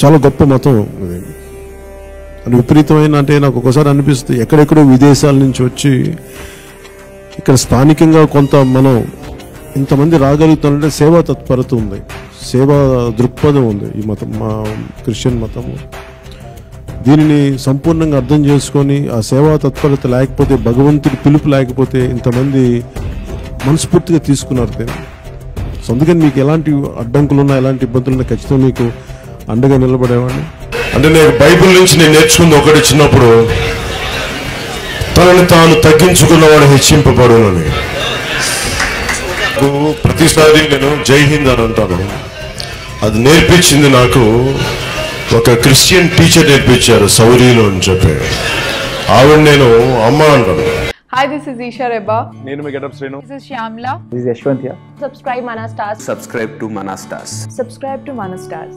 చాలా గొప్ప మతం అది. విపరీతమైన అంటే నాకు ఒకసారి అనిపిస్తుంది. ఎక్కడెక్కడో విదేశాల నుంచి వచ్చి ఇక్కడ స్థానికంగా కొంత మనం ఇంతమంది రాగలుగుతానంటే సేవా తత్పరత ఉంది. సేవా దృక్పథం ఉంది ఈ మతం మా క్రిస్టియన్ మతము దీనిని సంపూర్ణంగా అర్థం చేసుకొని ఆ సేవా తత్పరత లేకపోతే భగవంతుడి పిలుపు లేకపోతే ఇంతమంది మనస్ఫూర్తిగా తీసుకున్నారు దీన్ని. సో అందుకని మీకు ఎలాంటి అడ్డంకులు ఉన్నా ఎలాంటి ఇబ్బందులు ఉన్నా ఖచ్చితంగా మీకు అండగా నిలబడేవాడిని అంటే నేను బైబిల్ నుంచి నేను నేర్చుకుంది ఒకటి చిన్నప్పుడు తనని తాను తగ్గించుకున్నవాడు హెచ్చింపబడునని ప్రతిసారి నేను జై హింద్ అని అంటాను అది నేర్పించింది నాకు ఒక క్రిస్టియన్ టీచర్ నేర్పించారు సౌరీలో అని చెప్పి ఆవిడ నేను అమ్మ అంటాను Hi, this is Isha Reba. నేను మీ getup Srinu This is Shyamla. This is Yashwant here. Subscribe Mana Stars. subscribe to Manastas. Subscribe to Mana Stars.